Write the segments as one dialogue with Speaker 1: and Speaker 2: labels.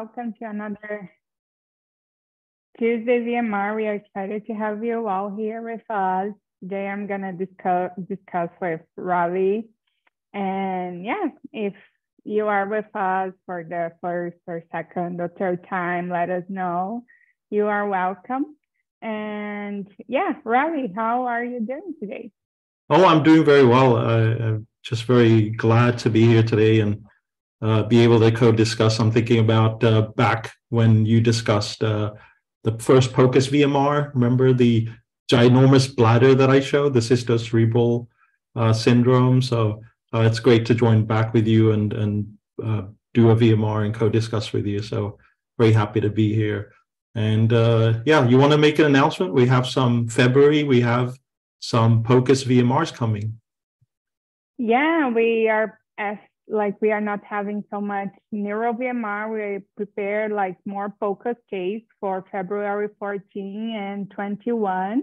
Speaker 1: Welcome to another Tuesday VMR. We are excited to have you all here with us. Today I'm going to discuss, discuss with Ravi. And yeah, if you are with us for the first or second or third time, let us know. You are welcome. And yeah, Ravi, how are you doing today?
Speaker 2: Oh, I'm doing very well. I'm just very glad to be here today and uh, be able to co-discuss. I'm thinking about uh, back when you discussed uh, the first POCUS VMR. Remember the ginormous bladder that I showed, the cystocerebral uh, syndrome. So uh, it's great to join back with you and and uh, do a VMR and co-discuss with you. So very happy to be here. And yeah, you want to make an announcement? We have some February. We have some POCUS VMRs coming.
Speaker 1: Yeah, we are as like we are not having so much neuro VMR. We prepared like more POCUS case for February 14 and 21.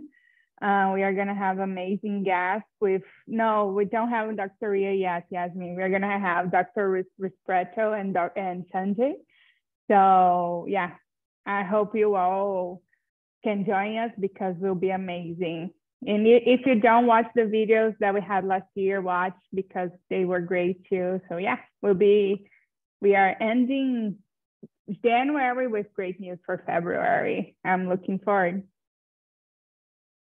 Speaker 1: Uh, we are gonna have amazing guests with no, we don't have Dr. Ria yet, Yasmin. We're gonna have Dr. Rispretto and and Sanjay. So yeah, I hope you all can join us because it will be amazing. And if you don't watch the videos that we had last year, watch because they were great too. So yeah, we'll be, we are ending January with great news for February. I'm looking forward.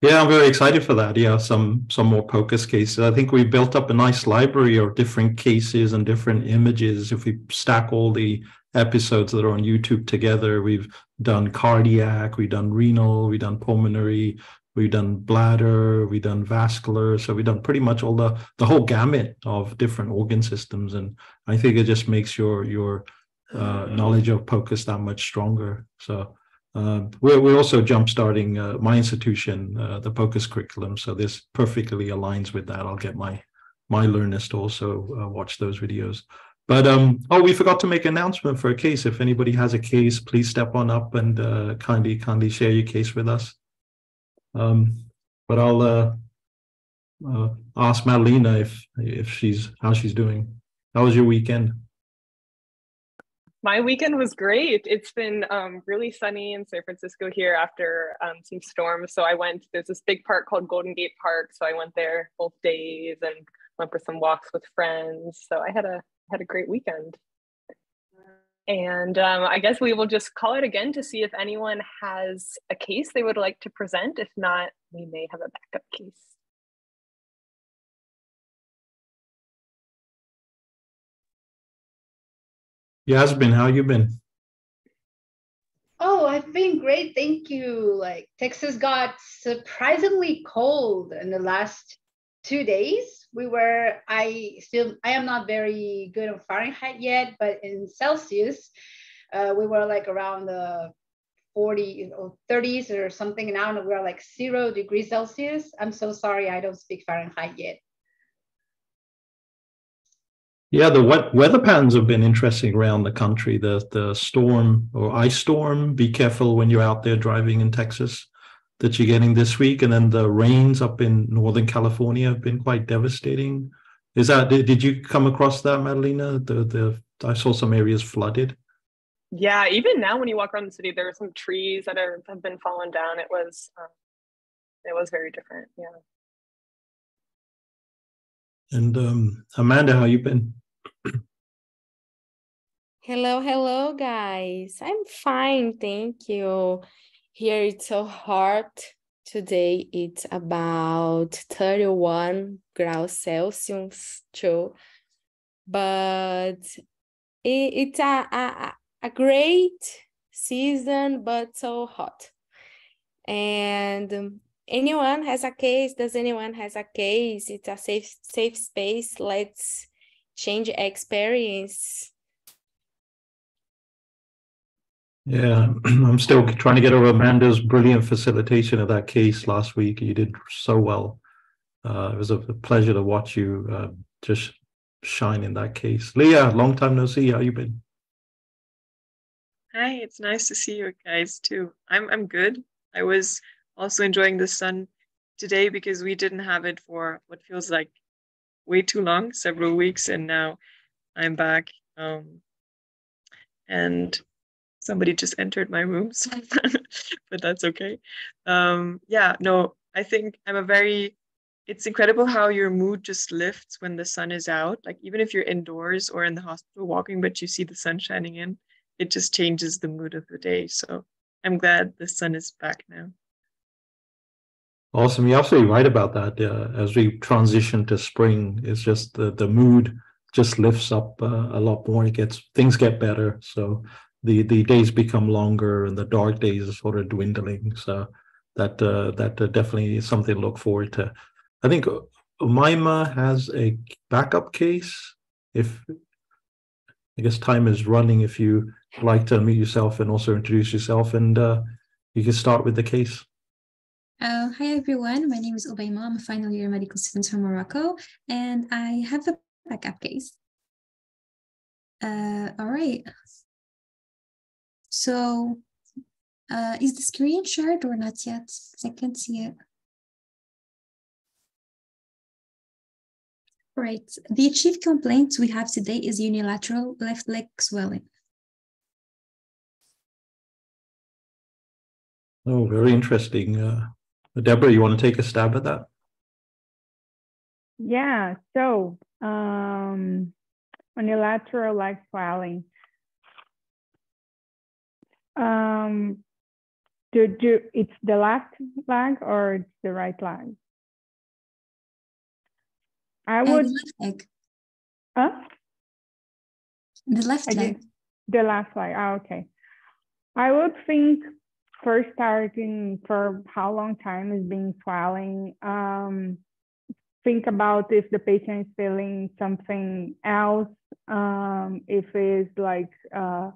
Speaker 2: Yeah, I'm very excited for that. Yeah, some some more POCUS cases. I think we built up a nice library of different cases and different images. If we stack all the episodes that are on YouTube together, we've done cardiac, we've done renal, we've done pulmonary, We've done bladder, we've done vascular, so we've done pretty much all the the whole gamut of different organ systems, and I think it just makes your your uh, knowledge of POCUS that much stronger. So uh, we're we're also jump starting uh, my institution, uh, the POCUS curriculum. So this perfectly aligns with that. I'll get my my learners to also uh, watch those videos. But um, oh, we forgot to make an announcement for a case. If anybody has a case, please step on up and uh, kindly kindly share your case with us. Um, but I'll uh, uh, ask Madalena if if she's how she's doing. How was your weekend?
Speaker 3: My weekend was great. It's been um, really sunny in San Francisco here after um, some storms. So I went. There's this big park called Golden Gate Park. So I went there both days and went for some walks with friends. So I had a had a great weekend. And um, I guess we will just call it again to see if anyone has a case they would like to present. If not, we may have a backup case.
Speaker 2: Yasmin, how you been?
Speaker 4: Oh, I've been great. Thank you. Like Texas got surprisingly cold in the last two days. We were i still i am not very good on fahrenheit yet but in celsius uh, we were like around the 40 or 30s or something now and we're like zero degrees celsius. I'm so sorry i don't speak fahrenheit yet.
Speaker 2: Yeah the wet weather patterns have been interesting around the country. The the storm or ice storm be careful when you're out there driving in texas that you're getting this week, and then the rains up in Northern California have been quite devastating. Is that did, did you come across that, Madalena? The the I saw some areas flooded.
Speaker 3: Yeah, even now when you walk around the city, there are some trees that are, have been fallen down. It was um, it was very different. Yeah.
Speaker 2: And um, Amanda, how you been?
Speaker 5: Hello, hello, guys. I'm fine, thank you. Here it's so hot. Today it's about 31 graus Celsius too. But it, it's a, a, a great season, but so hot. And um, anyone has a case, does anyone has a case? It's a safe safe space. Let's change experience
Speaker 2: Yeah, I'm still trying to get over Amanda's brilliant facilitation of that case last week. You did so well. Uh, it was a pleasure to watch you uh, just shine in that case. Leah, long time no see. How you been?
Speaker 6: Hi, it's nice to see you guys too. I'm I'm good. I was also enjoying the sun today because we didn't have it for what feels like way too long, several weeks, and now I'm back. Um, and somebody just entered my room, so but that's okay. Um, yeah, no, I think I'm a very it's incredible how your mood just lifts when the sun is out. Like even if you're indoors or in the hospital walking, but you see the sun shining in, it just changes the mood of the day. So I'm glad the sun is back now.
Speaker 2: Awesome. You're absolutely right about that. Uh, as we transition to spring, it's just the, the mood just lifts up uh, a lot more. It gets things get better. So the the days become longer and the dark days are sort of dwindling. So that uh, that uh, definitely is something to look forward to. I think Umaima has a backup case. If I guess time is running, if you like to meet yourself and also introduce yourself, and uh, you can start with the case.
Speaker 7: Uh, hi everyone, my name is Ubaima. I'm a final year medical student from Morocco, and I have a backup case. Uh, all right. So, uh, is the screen shared or not yet? I can't see it. Right. The chief complaint we have today is unilateral left leg swelling.
Speaker 2: Oh, very interesting. Uh, Deborah, you want to take a stab at that?
Speaker 1: Yeah. So, um, unilateral leg swelling. Um, do do it's the left leg or it's the right leg? I would.
Speaker 7: Uh, the left leg.
Speaker 1: Huh?
Speaker 7: The left leg.
Speaker 1: The left leg. Oh, okay. I would think first starting for how long time is being swelling. Um, think about if the patient is feeling something else. Um, if it's like uh,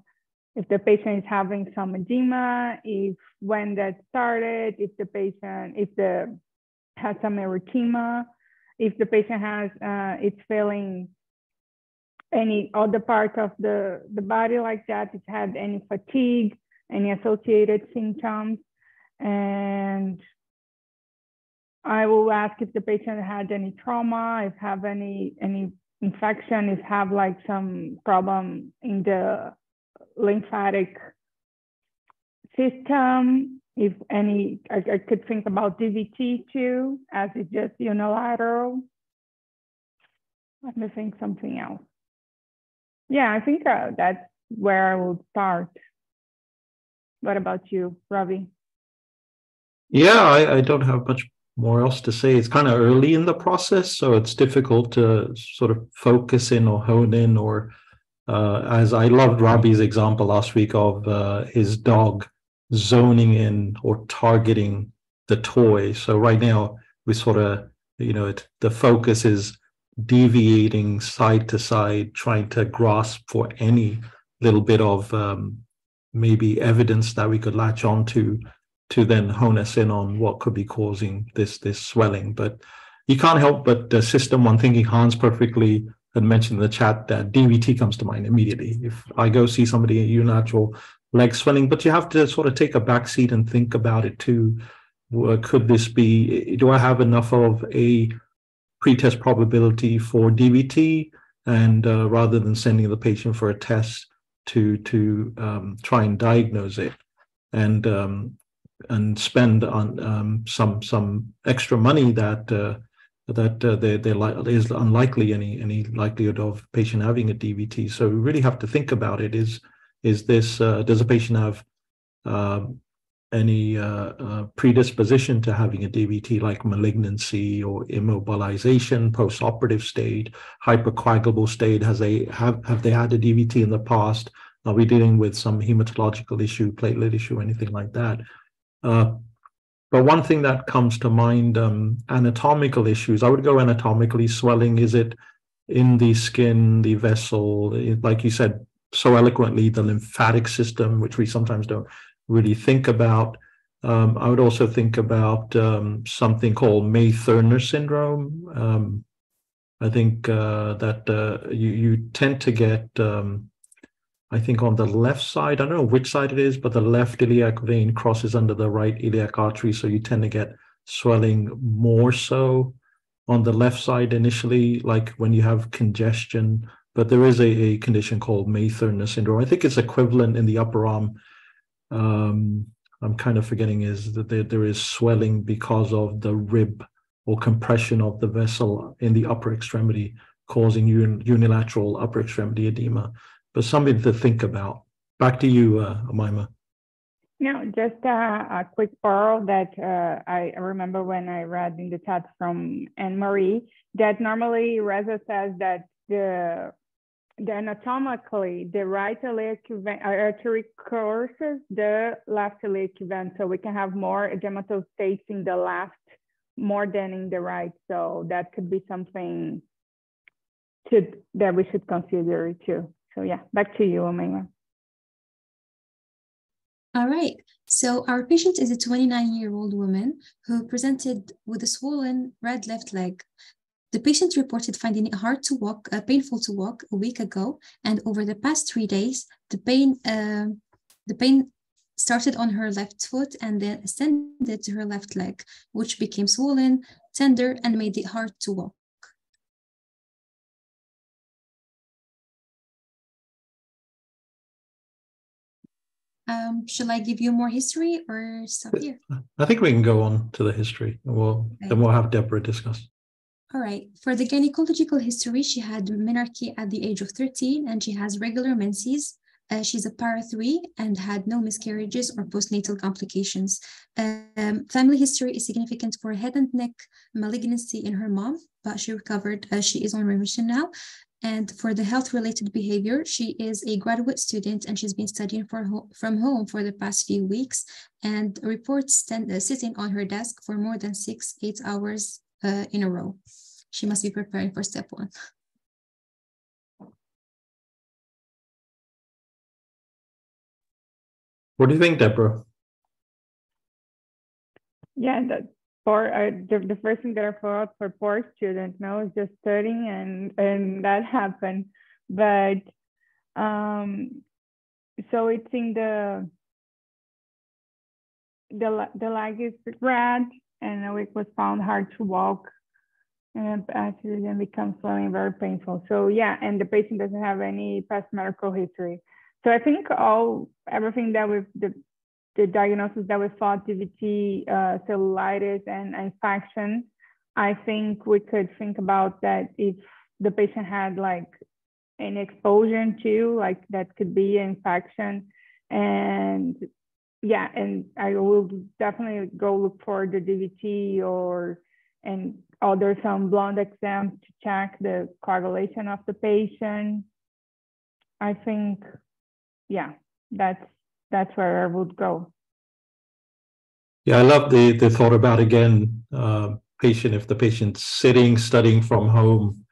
Speaker 1: if the patient is having some edema, if when that started, if the patient if the has some erythema, if the patient has uh, it's feeling any other part of the the body like that, it's had any fatigue, any associated symptoms, and I will ask if the patient had any trauma, if have any any infection, if have like some problem in the lymphatic system, if any, I, I could think about DVT too, as it's just unilateral. Let me think something else. Yeah, I think uh, that's where I will start. What about you, Ravi?
Speaker 2: Yeah, I, I don't have much more else to say. It's kind of early in the process, so it's difficult to sort of focus in or hone in. Or uh, as I loved Robbie's example last week of uh, his dog zoning in or targeting the toy. So right now we sort of, you know, it, the focus is deviating side to side, trying to grasp for any little bit of um, maybe evidence that we could latch onto to to then hone us in on what could be causing this this swelling. But you can't help but the system one thinking Hans perfectly had mentioned in the chat that DVT comes to mind immediately. If I go see somebody at unilateral leg swelling, but you have to sort of take a back seat and think about it too. Could this be, do I have enough of a pretest probability for DVT? And uh, rather than sending the patient for a test to to um, try and diagnose it, and um, and spend on um, some some extra money that uh, that uh, there there is unlikely any any likelihood of patient having a DVT. So we really have to think about it. Is is this uh, does a patient have uh, any uh, uh, predisposition to having a DVT like malignancy or immobilization, post-operative state, hypercoagulable state? Has they have have they had a DVT in the past? Are we dealing with some hematological issue, platelet issue, anything like that? But one thing that comes to mind, um, anatomical issues. I would go anatomically. Swelling is it in the skin, the vessel, like you said so eloquently, the lymphatic system, which we sometimes don't really think about. Um, I would also think about um, something called May Thurner syndrome. Um, I think uh, that uh, you you tend to get um, I think on the left side, I don't know which side it is, but the left iliac vein crosses under the right iliac artery. So you tend to get swelling more so on the left side initially, like when you have congestion but there is a, a condition called May-Thurner syndrome. I think it's equivalent in the upper arm. Um, I'm kind of forgetting is that there, there is swelling because of the rib or compression of the vessel in the upper extremity, causing un, unilateral upper extremity edema. But something to think about. Back to you, uh.
Speaker 1: No, just a, a quick borrow that uh, I remember when I read in the chat from Anne Marie that normally Reza says that the the anatomically the right iliac artery courses the left iliac vein, so we can have more states in the left more than in the right. So that could be something to that we should consider too. So yeah, back to you, Omega.
Speaker 7: All right. So our patient is a 29-year-old woman who presented with a swollen red left leg. The patient reported finding it hard to walk, uh, painful to walk a week ago, and over the past three days, the pain, uh, the pain started on her left foot and then ascended to her left leg, which became swollen, tender, and made it hard to walk. Um, shall I give you more history or stop here?
Speaker 2: I think we can go on to the history. We'll, okay. Then we'll have Deborah discuss.
Speaker 7: All right. For the gynecological history, she had menarche at the age of 13 and she has regular menses. Uh, she's a para 3 and had no miscarriages or postnatal complications. Um, family history is significant for head and neck malignancy in her mom, but she recovered. Uh, she is on remission now. And for the health related behavior, she is a graduate student and she's been studying ho from home for the past few weeks and reports stand, uh, sitting on her desk for more than six, eight hours uh, in a row. She must be preparing for step one.
Speaker 2: What do you think, Deborah?
Speaker 1: Yeah, that for uh, the, the first thing that I thought for poor students now is just studying and and that happened. But um so it's in the the the leg is red and it was found hard to walk and actually then becomes swelling very painful. So yeah and the patient doesn't have any past medical history so i think all everything that we've the the diagnosis that we thought DVT, uh, cellulitis, and infection, I think we could think about that if the patient had like an exposure to, like that could be an infection. And yeah, and I will definitely go look for the DVT or and other some blood exams to check the coagulation of the patient. I think, yeah, that's that's where I would go.
Speaker 2: Yeah, I love the the thought about again, uh, patient if the patient's sitting, studying from home,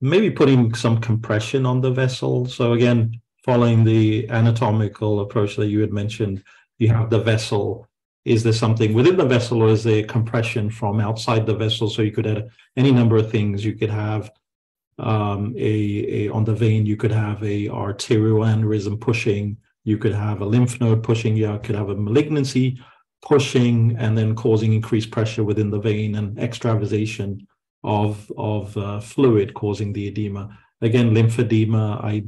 Speaker 2: maybe putting some compression on the vessel. So again, following the anatomical approach that you had mentioned, you have the vessel. Is there something within the vessel, or is there compression from outside the vessel? So you could add any number of things. You could have um, a, a on the vein. You could have a arterial aneurysm pushing you could have a lymph node pushing, you could have a malignancy pushing and then causing increased pressure within the vein and extravasation of, of uh, fluid causing the edema. Again, lymphedema, I,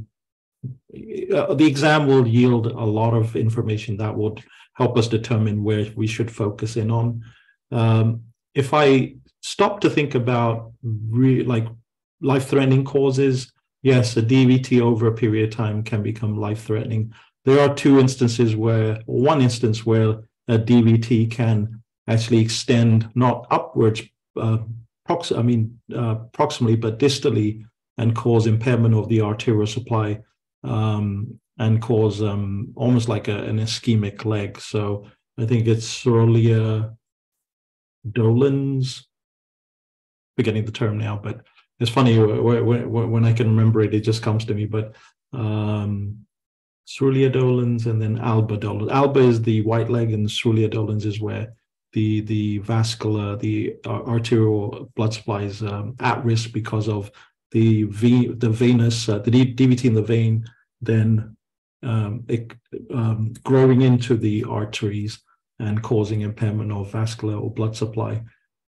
Speaker 2: uh, the exam will yield a lot of information that would help us determine where we should focus in on. Um, if I stop to think about re- like life-threatening causes, yes, a DVT over a period of time can become life-threatening there are two instances where, one instance where a DVT can actually extend not upwards, uh, prox- I mean, uh, proximally, but distally, and cause impairment of the arterial supply um, and cause um, almost like a, an ischemic leg. So I think it's cerulea dolens, forgetting the term now, but it's funny when, when I can remember it, it just comes to me. But um, cerulea dolens and then alba dolens. Alba is the white leg, and cerulea dolens is where the the vascular, the arterial blood supply is um, at risk because of the v, the venous, uh, the DVT in the vein, then um, it, um, growing into the arteries and causing impairment of vascular or blood supply.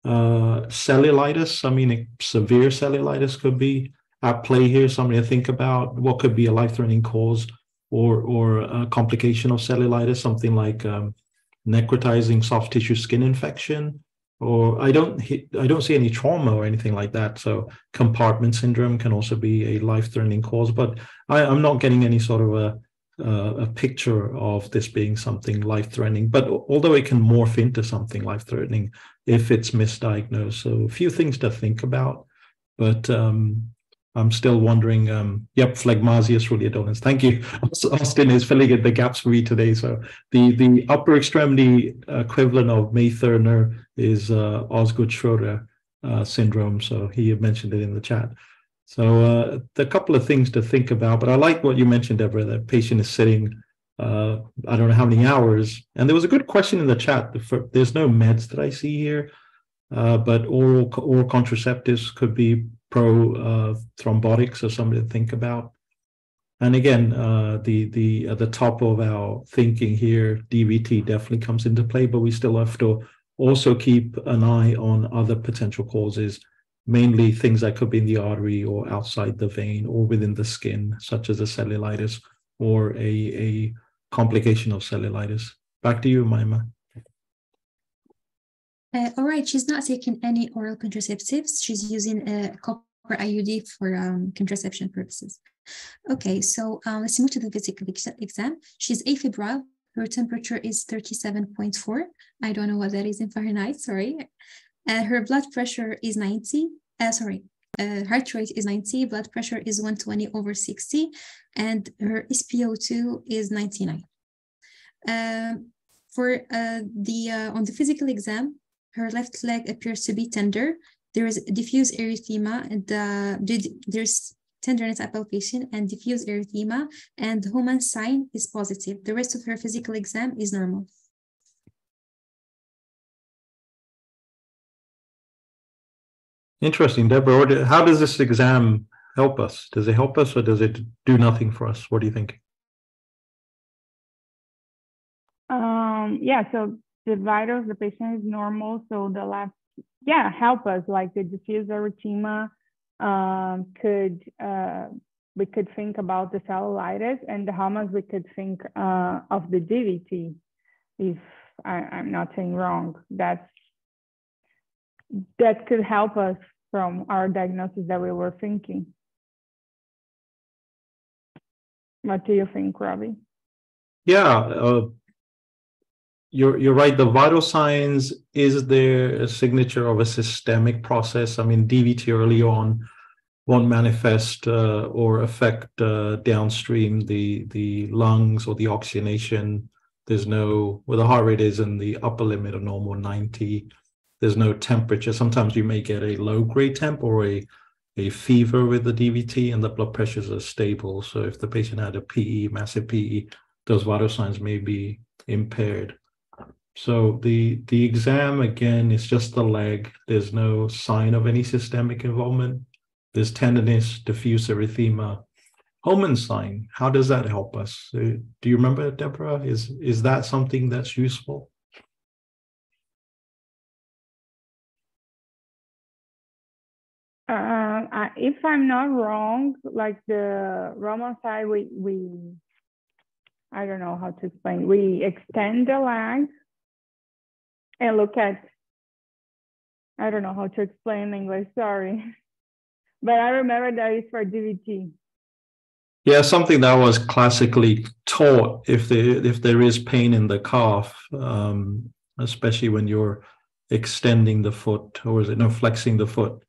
Speaker 2: Uh, cellulitis, I mean, severe cellulitis could be at play here, something to think about? What could be a life-threatening cause or or a complication of cellulitis, something like um, necrotizing soft tissue skin infection, or I don't I don't see any trauma or anything like that. So compartment syndrome can also be a life-threatening cause, but I, am not getting any sort of a a picture of this being something life-threatening. But although it can morph into something life-threatening if it's misdiagnosed, so a few things to think about. But um, I'm still wondering. Um, yep, phlegmasia cerulea dolens. Thank you. Austin is filling in the gaps for me today. So the the upper extremity equivalent of May Thurner is uh, Osgood Schroeder uh, syndrome. So he mentioned it in the chat. So uh, a couple of things to think about. But I like what you mentioned, Deborah. That patient is sitting. Uh, I don't know how many hours. And there was a good question in the chat. There's no meds that I see here, uh, but oral oral contraceptives could be pro uh, thrombotics or something to think about. And again, uh, the the at the top of our thinking here, DVT definitely comes into play, but we still have to also keep an eye on other potential causes, mainly things that could be in the artery or outside the vein or within the skin, such as a cellulitis or a, a complication of cellulitis. Back to you, Maima.
Speaker 7: Uh, all right, she's not taking any oral contraceptives. She's using a copper IUD for um, contraception purposes. Okay, so um, let's move to the physical exam. She's afebrile. Her temperature is 37.4. I don't know what that is in Fahrenheit, sorry. Uh, her blood pressure is 90. Uh, sorry, uh, heart rate is 90, blood pressure is 120 over 60, and her SpO2 is 99. Um, for uh, the uh, on the physical exam, her left leg appears to be tender. There is diffuse erythema, and uh, there's tenderness at palpation and diffuse erythema, and the Homan sign is positive. The rest of her physical exam is normal.
Speaker 2: Interesting, Deborah. How does this exam help us? Does it help us or does it do nothing for us? What do you think?
Speaker 1: Um, yeah, so the vitals, the patient is normal. So the left, yeah, help us like the diffuse erythema um, could, uh, we could think about the cellulitis and the Homans we could think uh, of the DVT if I, I'm not saying wrong. That's, that could help us from our diagnosis that we were thinking. What do you think, Robbie?
Speaker 2: Yeah, uh, you're you're right. The vital signs is there a signature of a systemic process? I mean, DVT early on won't manifest uh, or affect uh, downstream the the lungs or the oxygenation. There's no well, the heart rate is in the upper limit of normal, 90. There's no temperature. Sometimes you may get a low grade temp or a a fever with the DVT, and the blood pressures are stable. So if the patient had a PE, massive PE, those vital signs may be impaired. So the the exam again is just the leg. There's no sign of any systemic involvement. There's tenderness, diffuse erythema. Homan sign. How does that help us? Uh, do you remember, Deborah? Is is that something that's useful?
Speaker 1: Uh, if I'm not wrong, like the Roman side, we we I don't know how to explain. We extend the leg and look at, I don't know how to explain English, sorry. But I remember that is for DVT.
Speaker 2: Yeah, something that was classically taught if there if there is pain in the calf, um, especially when you're extending the foot or is it no flexing the foot,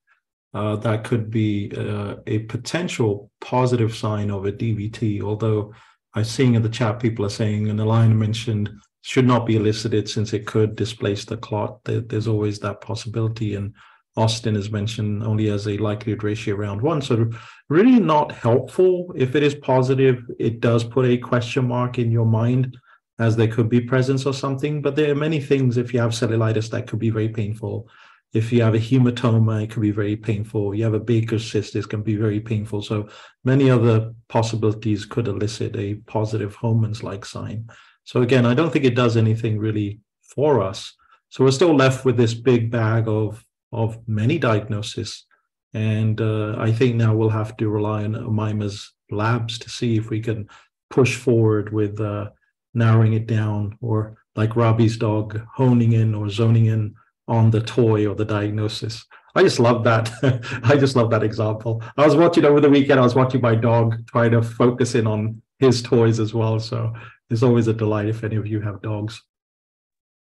Speaker 2: uh, that could be uh, a potential positive sign of a DVT. Although I'm seeing in the chat people are saying, and Elaine mentioned should not be elicited since it could displace the clot. there's always that possibility. And Austin is mentioned only as a likelihood ratio around one. So really not helpful. If it is positive, it does put a question mark in your mind as there could be presence or something. But there are many things if you have cellulitis that could be very painful. If you have a hematoma, it can be very painful. You have a Baker's cyst, it can be very painful. So many other possibilities could elicit a positive Homan's-like sign. So again, I don't think it does anything really for us. So we're still left with this big bag of of many diagnoses. And uh, I think now we'll have to rely on Umaima's labs to see if we can push forward with uh, narrowing it down, or like Robbie's dog, honing in or zoning in on the toy or the diagnosis. I just love that. I just love that example. I was watching over the weekend, I was watching my dog try to focus in on his toys as well. So it's always a delight if any of you have dogs.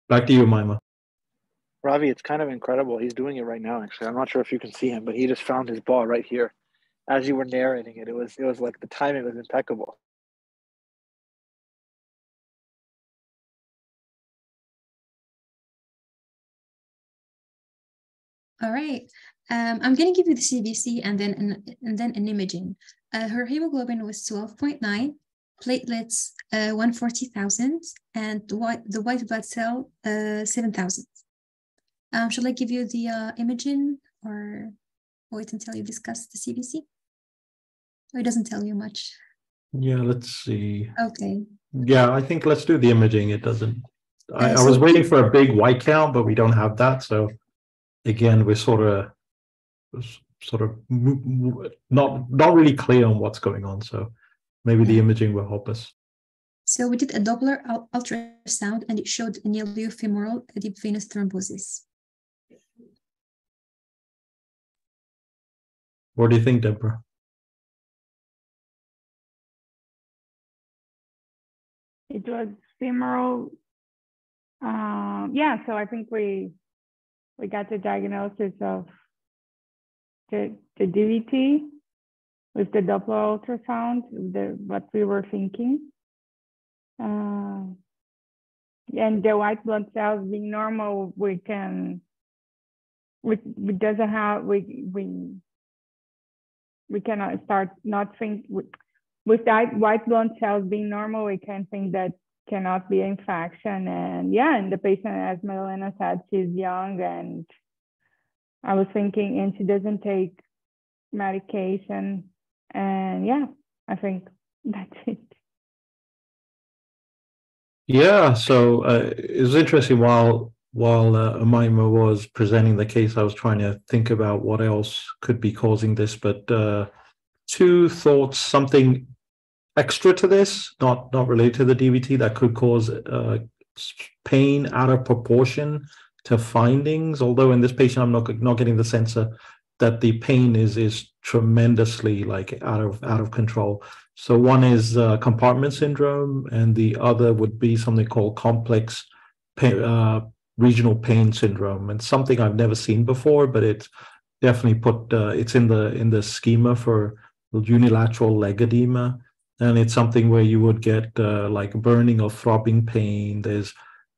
Speaker 2: Back to you, Mima.
Speaker 8: Ravi, it's kind of incredible. He's doing it right now, actually. I'm not sure if you can see him, but he just found his ball right here. As you were narrating it, it was it was like the timing was impeccable.
Speaker 7: All right. Um, I'm going to give you the CBC and then an, and then an imaging. Uh, her hemoglobin was 12.9, platelets uh, 140,000, and the white, the white blood cell uh, 7,000. Um, shall I give you the uh, imaging or wait until you discuss the CBC? Or it doesn't tell you much?
Speaker 2: Yeah, let's see.
Speaker 7: Okay.
Speaker 2: Yeah, I think let's do the imaging. It doesn't. I, I was waiting for a big white count, but we don't have that. So again, we're sort of sort of not not really clear on what's going on. So maybe the imaging will help us.
Speaker 7: So we did a Doppler ultrasound and it showed an iliofemoral deep venous thrombosis.
Speaker 2: What do you think, Deborah?
Speaker 1: It was femoral. Uh, yeah, so I think we we got the diagnosis of the, the DVT with the Doppler ultrasound, the, what we were thinking. Uh, and the white blood cells being normal, we can, we, we doesn't have, we, we, we cannot start not think, with, with that white blood cells being normal, we can think that cannot be an infection. And yeah, and the patient, as Melena said, she's young and I was thinking, and she doesn't take medication. And yeah, I think that's it.
Speaker 2: Yeah, so uh, it was interesting while while uh, Umaima was presenting the case, I was trying to think about what else could be causing this. But uh, two thoughts: something extra to this, not not related to the DVT, that could cause uh, pain out of proportion to findings. Although in this patient, I'm not not getting the sense of, that the pain is is tremendously like out of out of control. So one is uh, compartment syndrome, and the other would be something called complex pain, uh, regional pain syndrome, and something I've never seen before, but it's definitely put uh, it's in the in the schema for unilateral leg edema and it's something where you would get uh, like burning or throbbing pain. There's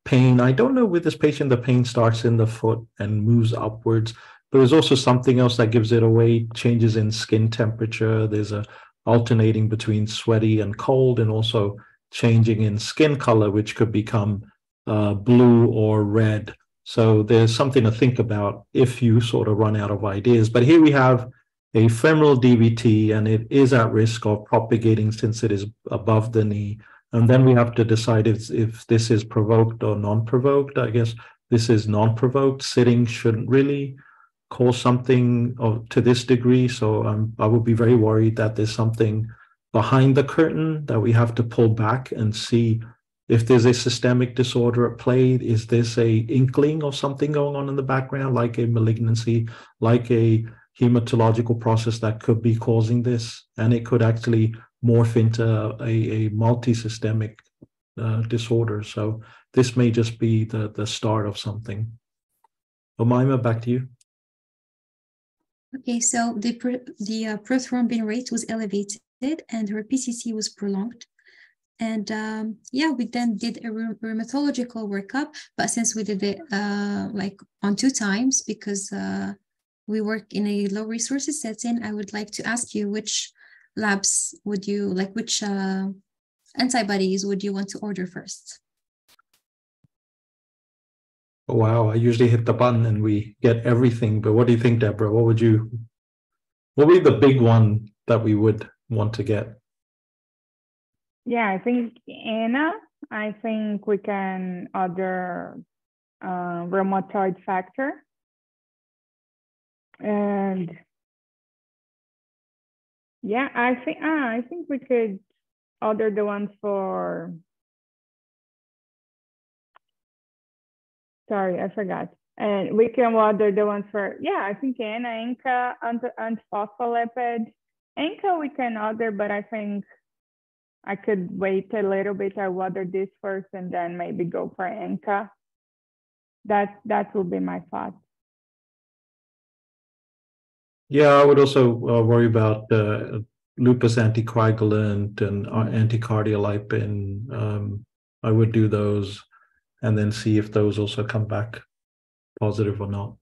Speaker 2: pain. I don't know with this patient, the pain starts in the foot and moves upwards, but there's also something else that gives it away. Changes in skin temperature. There's a alternating between sweaty and cold, and also changing in skin color, which could become uh, blue or red. So there's something to think about if you sort of run out of ideas. But here we have a femoral DVT and it is at risk of propagating since it is above the knee. And then we have to decide if, if this is provoked or non-provoked. I guess this is non-provoked. Sitting shouldn't really cause something of, to this degree. So um, I would be very worried that there's something behind the curtain that we have to pull back and see if there's a systemic disorder at play. Is this a inkling of something going on in the background, like a malignancy, like a hematological process that could be causing this, and it could actually morph into a, a multi-systemic uh, disorder. So this may just be the, the start of something. Omaima, back to you.
Speaker 7: Okay, so the the uh, prothrombin rate was elevated and her PCC was prolonged. And um, yeah, we then did a rheumatological workup, but since we did it uh, like on two times because uh, we work in a low resources setting, I would like to ask you which labs would you like, which uh, antibodies would you want to order first?
Speaker 2: Wow, I usually hit the button and we get everything. But what do you think, Deborah? What would you, what would be the big one that we would want to get?
Speaker 1: Yeah, I think ANA, I think we can order uh, rheumatoid factor and Yeah, I think ah, I think we could order the ones for. Sorry, I forgot. And we can order the ones for yeah, I think ANA, ANCA, and and phospholipid. ANCA we can order, but I think I could wait a little bit. I order this first and then maybe go for ANCA. That that will be my thought.
Speaker 2: Yeah, I would also uh, worry about uh, lupus anticoagulant and uh, anticardiolipin. Um, I would do those and then see if those also come back positive or not.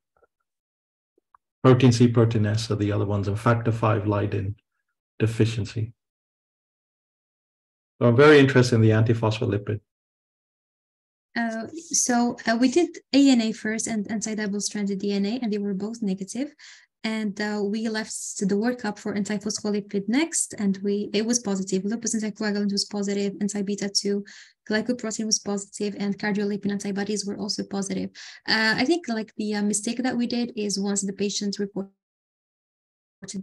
Speaker 2: Protein C, protein S are the other ones, and factor V Leiden deficiency. So I'm very interested in the antiphospholipid.
Speaker 7: Uh, so uh, we did ANA first and anti-double-stranded DNA, and they were both negative and uh, we left the workup for antiphospholipid next, and we it was positive. Lupus anticoagulant was positive, anti-beta two, glycoprotein was positive, and cardiolipin antibodies were also positive. Uh, I think like the uh, mistake that we did is once the patient reported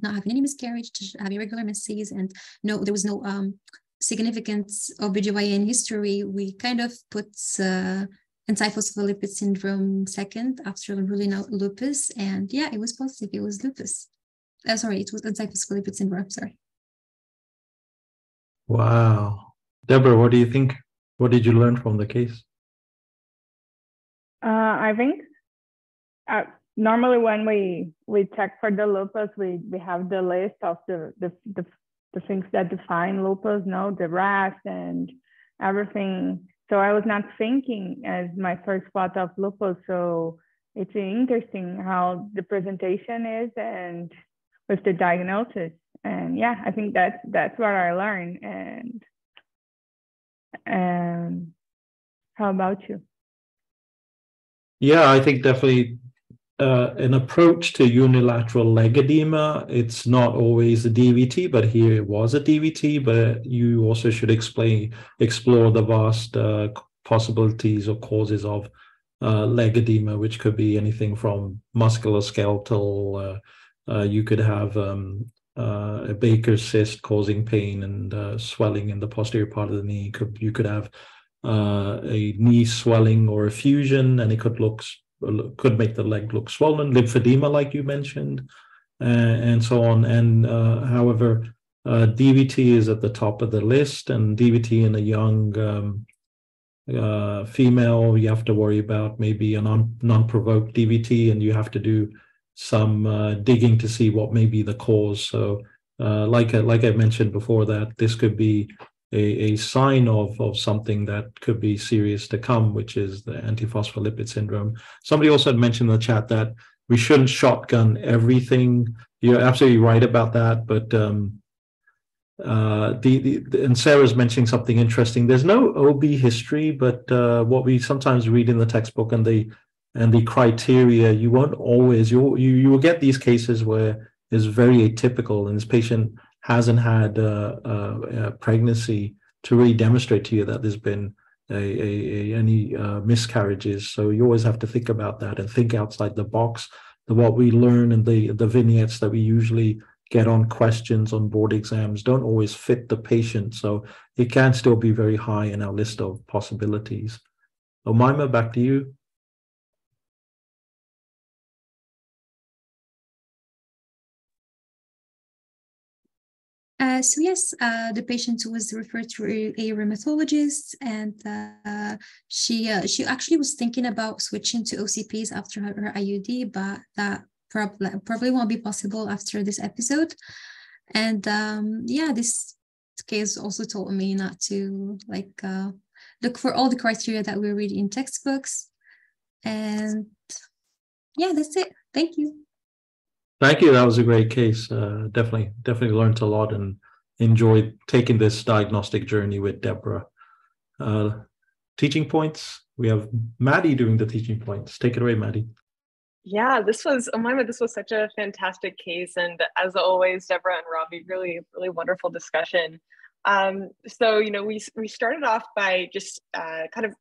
Speaker 7: not having any miscarriage, having regular menses, and no, there was no um, significant OBGYN history, we kind of put uh, antiphospholipid syndrome second after ruling out lupus. And yeah, it was positive. It was lupus. Uh, sorry, it was antiphospholipid syndrome. Sorry.
Speaker 2: Wow. Deborah, what do you think? What did you learn from the case?
Speaker 1: Uh, I think uh, normally when we we check for the lupus, we we have the list of the the the, the things that define lupus, no, the RAS and everything so I was not thinking as my first thought of lupus. So it's interesting how the presentation is and with the diagnosis. And yeah, I think that's that's what I learned. And um, how about you?
Speaker 2: Yeah, I think definitely uh, an approach to unilateral leg edema. It's not always a DVT, but here it was a DVT. But you also should explain explore the vast uh, possibilities or causes of uh, leg edema, which could be anything from musculoskeletal. Uh, uh, you could have um, uh, a Baker's cyst causing pain and swelling in the posterior part of the knee. Could you could have a knee swelling or a fusion, and it could look could make the leg look swollen, lymphedema, like you mentioned, uh, and so on. And uh, however, uh, DVT is at the top of the list, and DVT in a young um, uh, female, you have to worry about maybe a non non-provoked DVT, and you have to do some uh, digging to see what may be the cause. So, uh, like like I mentioned before, that this could be a, a sign of, of something that could be serious to come, which is the antiphospholipid syndrome. Somebody also had mentioned in the chat that we shouldn't shotgun everything. You're absolutely right about that, but um, uh, the, the, and Sarah's mentioning something interesting. There's no OB history, but uh, what we sometimes read in the textbook and the and the criteria, you won't always you you you will get these cases where it's very atypical, and this patient hasn't had uh, uh, a pregnancy to really demonstrate to you that there's been a, a, a any uh, miscarriages. So you always have to think about that and think outside the box. The, what we learn and the the vignettes that we usually get on questions on board exams don't always fit the patient. So it can still be very high in our list of possibilities. Omaima, back to you.
Speaker 7: Uh, so yes, uh, the patient was referred to a, rheumatologist, and uh, she uh, she actually was thinking about switching to OCPs after her, her IUD, but that probably probably won't be possible after this episode. And um, yeah, this case also told me not to like uh, look for all the criteria that we read in textbooks. And yeah, that's it. Thank you.
Speaker 2: Thank you. That was a great case. Uh, definitely, definitely learned a lot and enjoyed taking this diagnostic journey with Deborah. Uh, teaching points. We have Maddie doing the teaching points. Take it away, Maddie.
Speaker 3: Yeah, this was Omaima. This was such a fantastic case, and as always, Deborah and Robbie, really, really wonderful discussion. Um, so, you know, we we started off by just uh, kind of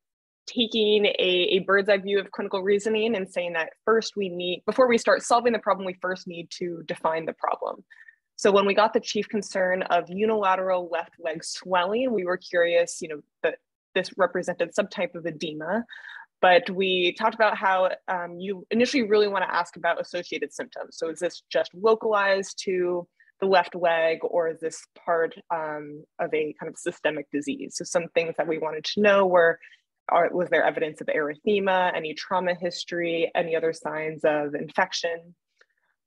Speaker 3: taking a, a bird's eye view of clinical reasoning and saying that first we need, before we start solving the problem, we first need to define the problem. So when we got the chief concern of unilateral left leg swelling, we were curious, you know, that this represented some type of edema. But we talked about how um, you initially really want to ask about associated symptoms. So is this just localized to the left leg, or is this part um, of a kind of systemic disease? So some things that we wanted to know were, are, was there evidence of erythema, any trauma history, any other signs of infection,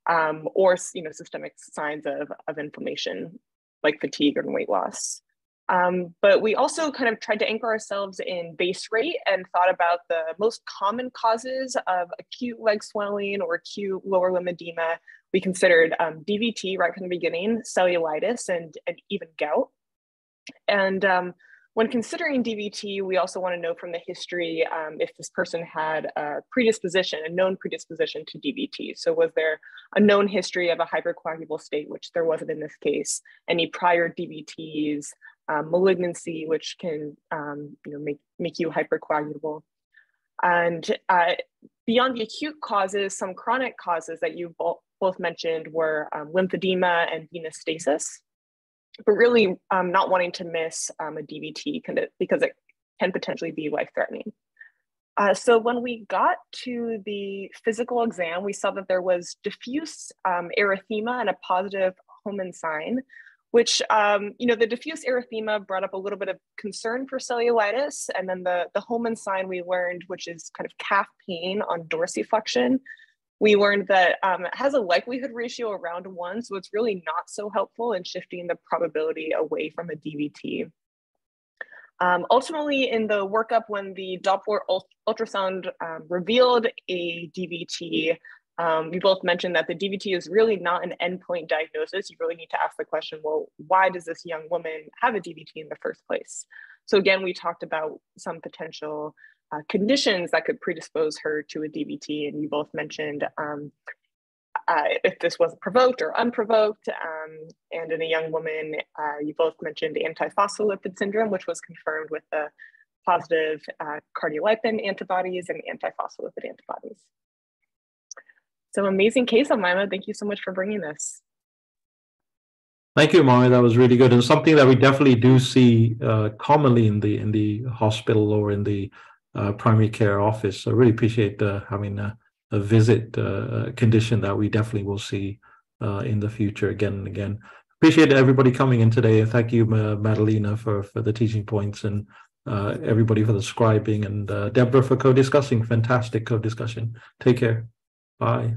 Speaker 3: um, or you know systemic signs of, of inflammation like fatigue and weight loss. Um, but we also kind of tried to anchor ourselves in base rate and thought about the most common causes of acute leg swelling or acute lower limb edema. We considered um, DVT right from the beginning, cellulitis, and, and even gout. And um, when considering DVT, we also want to know from the history um, if this person had a predisposition, a known predisposition to DVT. So was there a known history of a hypercoagulable state, which there wasn't in this case, any prior DVTs, um, malignancy, which can um, you know, make, make you hypercoagulable. And uh, beyond the acute causes, some chronic causes that you both, mentioned were um, lymphedema and venous stasis but really um, not wanting to miss um, a DVT because it can potentially be life threatening. Uh, so when we got to the physical exam, we saw that there was diffuse um, erythema and a positive Homans sign, which, um, you know, the diffuse erythema brought up a little bit of concern for cellulitis. And then the, the Homans sign we learned, which is kind of calf pain on dorsiflexion, we learned that um, it has a likelihood ratio around one, so it's really not so helpful in shifting the probability away from a DVT. Um, ultimately, in the workup, when the Doppler ultrasound um, revealed a DVT, um, we both mentioned that the DVT is really not an endpoint diagnosis. You really need to ask the question, well, why does this young woman have a DVT in the first place? So again, we talked about some potential uh, conditions that could predispose her to a DVT. And you both mentioned um, uh, if this was provoked or unprovoked. Um, and in a young woman, uh, you both mentioned antiphospholipid syndrome, which was confirmed with the positive uh, cardiolipin antibodies and antiphospholipid antibodies. So amazing case, Umaima. Thank you so much for bringing this.
Speaker 2: Thank you, Mari. That was really good, and something that we definitely do see uh, commonly in the in the hospital or in the uh, primary care office. I really appreciate uh, having a, a visit uh, condition that we definitely will see uh, in the future again and again. Appreciate everybody coming in today. Thank you, Madalena, for, for the teaching points and uh, everybody for the scribing and uh, Deborah for co-discussing. Fantastic co-discussion. Take care. Bye.